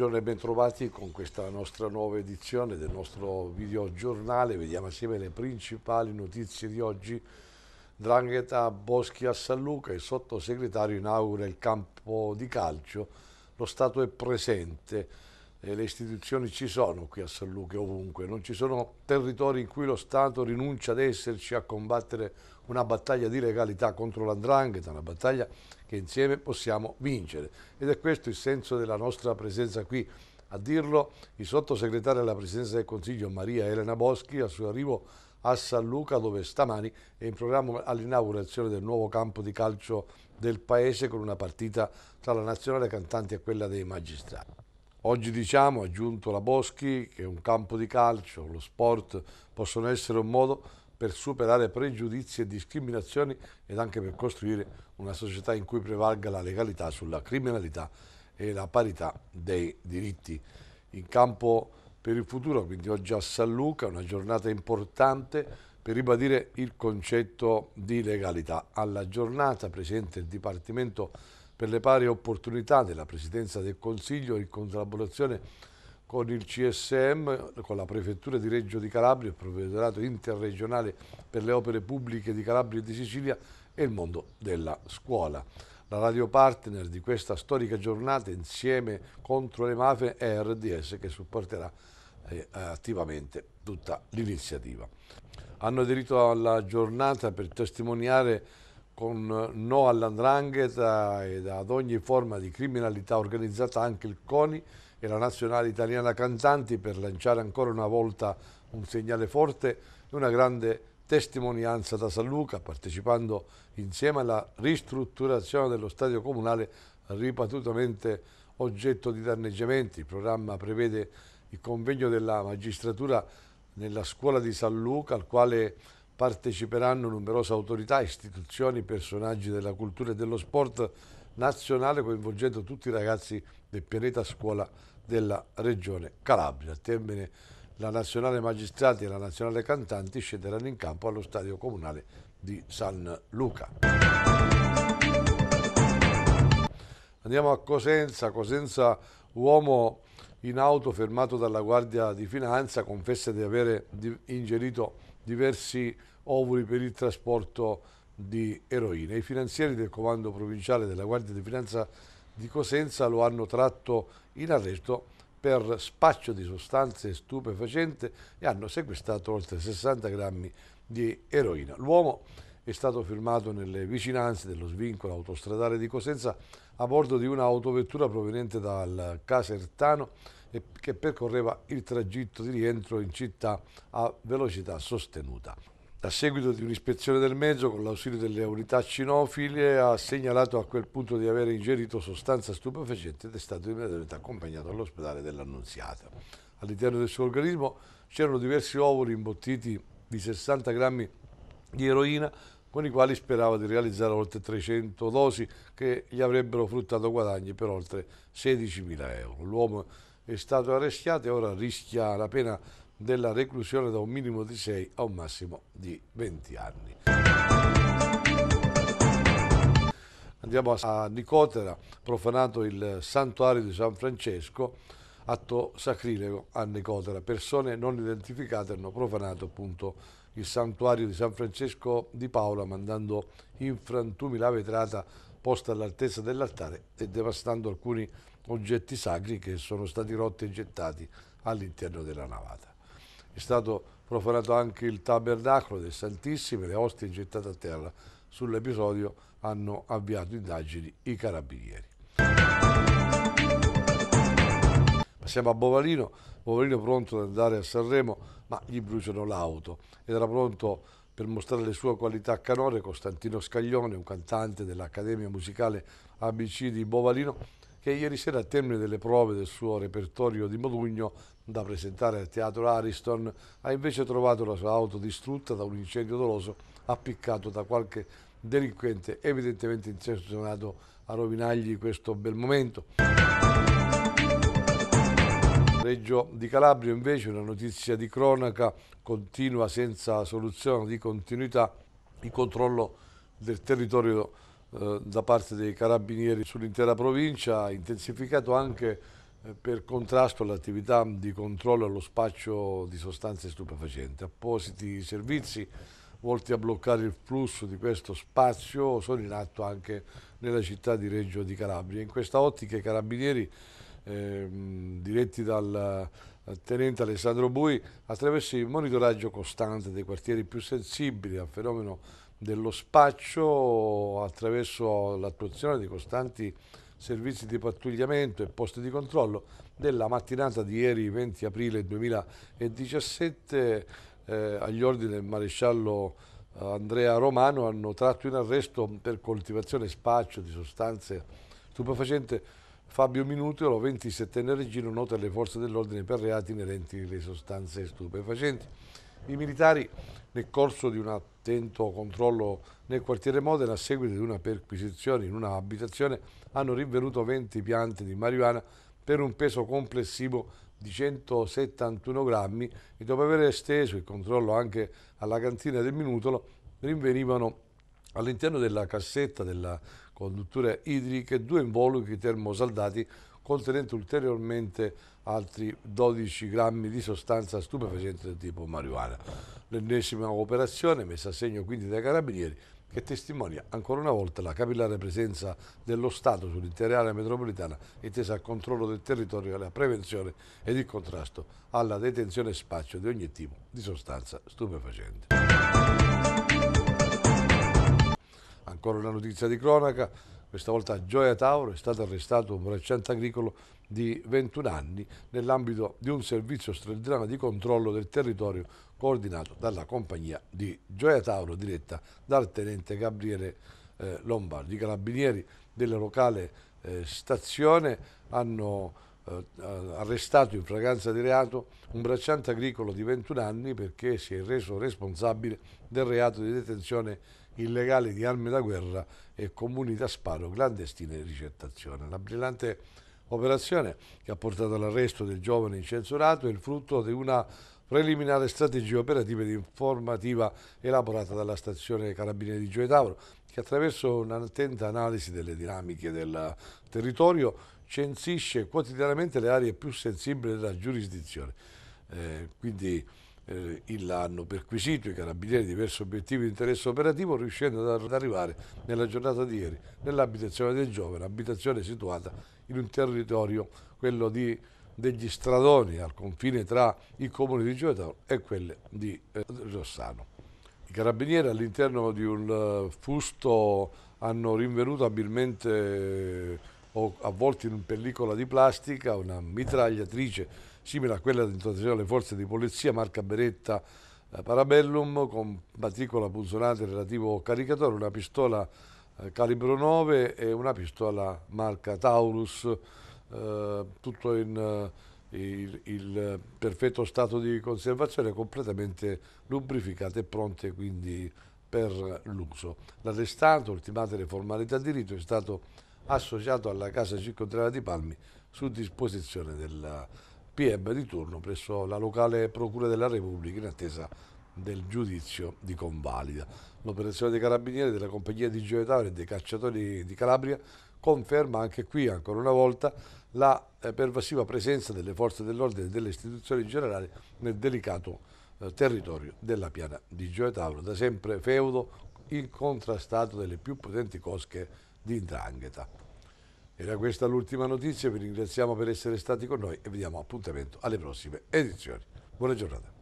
buongiorno e bentrovati con questa nostra nuova edizione del nostro videogiornale. Vediamo assieme le principali notizie di oggi. Drangheta Boschi a San Luca, il sottosegretario inaugura il campo di calcio, lo Stato è presente, le istituzioni ci sono qui a San Luca ovunque, non ci sono territori in cui lo Stato rinuncia ad esserci a combattere una battaglia di legalità contro l'andrangheta, una battaglia che insieme possiamo vincere. Ed è questo il senso della nostra presenza qui. A dirlo il sottosegretario alla Presidenza del Consiglio Maria Elena Boschi al suo arrivo a San Luca dove stamani è in programma all'inaugurazione del nuovo campo di calcio del paese con una partita tra la nazionale cantanti e quella dei magistrati. Oggi diciamo, ha giunto la Boschi, che un campo di calcio, lo sport possono essere un modo per superare pregiudizi e discriminazioni ed anche per costruire una società in cui prevalga la legalità sulla criminalità e la parità dei diritti. In campo per il futuro, quindi oggi a San Luca, una giornata importante per ribadire il concetto di legalità. Alla giornata presente il Dipartimento per le pari opportunità della Presidenza del Consiglio in collaborazione con il CSM, con la Prefettura di Reggio di Calabria, il Provveditorato interregionale per le opere pubbliche di Calabria e di Sicilia e il mondo della scuola. La radio partner di questa storica giornata insieme contro le mafie è RDS che supporterà eh, attivamente tutta l'iniziativa. Hanno aderito alla giornata per testimoniare con no all'andrangheta ed ad ogni forma di criminalità organizzata anche il CONI e la Nazionale Italiana Cantanti per lanciare ancora una volta un segnale forte e una grande testimonianza da San Luca, partecipando insieme alla ristrutturazione dello stadio comunale ripetutamente oggetto di danneggiamenti. Il programma prevede il convegno della magistratura nella scuola di San Luca, al quale parteciperanno numerose autorità, istituzioni, personaggi della cultura e dello sport nazionale, coinvolgendo tutti i ragazzi del pianeta scuola della regione Calabria. A termine la nazionale magistrati e la nazionale cantanti scenderanno in campo allo stadio comunale di San Luca. Andiamo a Cosenza, Cosenza uomo in auto fermato dalla Guardia di Finanza confessa di aver ingerito diversi ovuli per il trasporto di eroina. I finanzieri del comando provinciale della Guardia di Finanza di Cosenza lo hanno tratto in arresto per spaccio di sostanze stupefacenti e hanno sequestrato oltre 60 grammi di eroina. L'uomo è stato firmato nelle vicinanze dello svincolo autostradale di Cosenza a bordo di un'autovettura proveniente dal Casertano che percorreva il tragitto di rientro in città a velocità sostenuta. A seguito di un'ispezione del mezzo, con l'ausilio delle unità cinofile, ha segnalato a quel punto di aver ingerito sostanza stupefacente ed è stato immediatamente accompagnato all'ospedale dell'Annunziata. All'interno del suo organismo c'erano diversi ovuli imbottiti di 60 grammi di eroina con i quali sperava di realizzare oltre 300 dosi che gli avrebbero fruttato guadagni per oltre 16.000 euro. L'uomo è stato arrestato e ora rischia la pena della reclusione da un minimo di 6 a un massimo di 20 anni. Andiamo a Nicotera, profanato il santuario di San Francesco, atto sacrilego a Nicotera. Persone non identificate hanno profanato appunto il santuario di San Francesco di Paola mandando in frantumi la vetrata posta all'altezza dell'altare e devastando alcuni oggetti sacri che sono stati rotti e gettati all'interno della navata. È stato profanato anche il tabernacolo del Santissimo e le ostie gettate a terra. Sull'episodio hanno avviato indagini i carabinieri. Passiamo a Bovalino, Bovalino pronto ad andare a Sanremo, ma gli bruciano l'auto ed era pronto per mostrare le sue qualità canore Costantino Scaglione, un cantante dell'Accademia Musicale ABC di Bovalino, che ieri sera al termine delle prove del suo repertorio di Modugno da presentare al teatro Ariston ha invece trovato la sua auto distrutta da un incendio doloso appiccato da qualche delinquente evidentemente intenzionato a rovinargli questo bel momento. Reggio di Calabria invece una notizia di cronaca continua senza soluzione di continuità il controllo del territorio eh, da parte dei carabinieri sull'intera provincia, intensificato anche eh, per contrasto all'attività di controllo allo spaccio di sostanze stupefacenti. Appositi servizi volti a bloccare il flusso di questo spazio sono in atto anche nella città di Reggio di Calabria. In questa ottica i carabinieri ehm, diretti dal tenente Alessandro Bui attraverso il monitoraggio costante dei quartieri più sensibili al fenomeno dello spaccio attraverso l'attuazione di costanti servizi di pattugliamento e posti di controllo della mattinata di ieri 20 aprile 2017 eh, agli ordini del maresciallo Andrea Romano hanno tratto in arresto per coltivazione e spaccio di sostanze stupefacenti Fabio Minutolo, 27enne regino, noto alle forze dell'ordine per reati inerenti alle sostanze stupefacenti. I militari, nel corso di un attento controllo nel quartiere Modena, a seguito di una perquisizione in una abitazione, hanno rinvenuto 20 piante di marijuana per un peso complessivo di 171 grammi e dopo aver esteso il controllo anche alla cantina del Minutolo, rinvenivano all'interno della cassetta della condutture idriche, due involucri termosaldati contenenti ulteriormente altri 12 grammi di sostanza stupefacente del tipo marijuana. L'ennesima operazione messa a segno quindi dai carabinieri che testimonia ancora una volta la capillare presenza dello Stato sull'intera area metropolitana intesa al controllo del territorio, alla prevenzione ed il contrasto alla detenzione e spaccio di ogni tipo di sostanza stupefacente. Ancora una notizia di cronaca, questa volta Gioia Tauro è stato arrestato un bracciante agricolo di 21 anni nell'ambito di un servizio straordinario di controllo del territorio coordinato dalla compagnia di Gioia Tauro diretta dal tenente Gabriele eh, Lombardi. I carabinieri della locale eh, stazione hanno eh, arrestato in fragranza di reato un bracciante agricolo di 21 anni perché si è reso responsabile del reato di detenzione illegale di armi da guerra e comuni da sparo clandestine di ricettazione. La brillante operazione che ha portato all'arresto del giovane incensurato è il frutto di una preliminare strategia operativa ed informativa elaborata dalla stazione Carabinieri di Gioia Tauro che attraverso un'attenta analisi delle dinamiche del territorio censisce quotidianamente le aree più sensibili della giurisdizione. Eh, quindi eh, l'hanno perquisito i carabinieri diversi obiettivi di interesse operativo riuscendo ad arrivare nella giornata di ieri nell'abitazione del giovane, abitazione situata in un territorio, quello di, degli stradoni al confine tra i comuni di Giovetano e quelli di eh, Rossano. I carabinieri all'interno di un uh, fusto hanno rinvenuto abilmente eh, o avvolti in pellicola di plastica una mitragliatrice simile a quella di introduzione alle forze di polizia, marca Beretta eh, Parabellum, con matricola punzonata e relativo caricatore, una pistola eh, calibro 9 e una pistola marca Taurus, eh, tutto in eh, il, il, perfetto stato di conservazione, completamente lubrificate e pronte quindi per l'uso. L'arrestante, ultimate le formalità di rito, è stato associato alla casa circondaria di Palmi su disposizione della PM di turno presso la locale Procura della Repubblica in attesa del giudizio di convalida. L'operazione dei carabinieri della compagnia di Giovetano e dei cacciatori di Calabria conferma anche qui, ancora una volta, la eh, pervasiva presenza delle forze dell'ordine e delle istituzioni generali nel delicato eh, territorio della piana di Gioetauro, da sempre feudo incontrastato delle più potenti cosche di Indrangheta. Era questa l'ultima notizia, vi ringraziamo per essere stati con noi e vi diamo appuntamento alle prossime edizioni. Buona giornata.